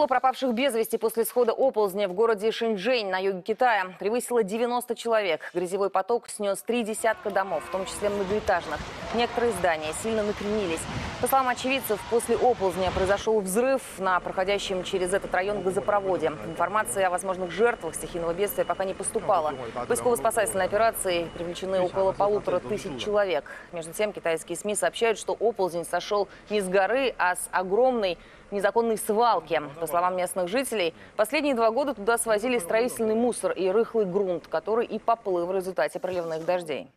Число пропавших без вести после схода оползня в городе Шэньчжэнь на юге Китая превысило 90 человек. Грязевой поток снес три десятка домов, в том числе многоэтажных. Некоторые здания сильно накренились. По словам очевидцев, после оползня произошел взрыв на проходящем через этот район газопроводе. Информация о возможных жертвах стихийного бедствия пока не поступала. В поисково-спасательной операции привлечены около полутора тысяч человек. Между тем, китайские СМИ сообщают, что оползень сошел не с горы, а с огромной незаконной свалки. По словам местных жителей, последние два года туда свозили строительный мусор и рыхлый грунт, который и поплыл в результате проливных дождей.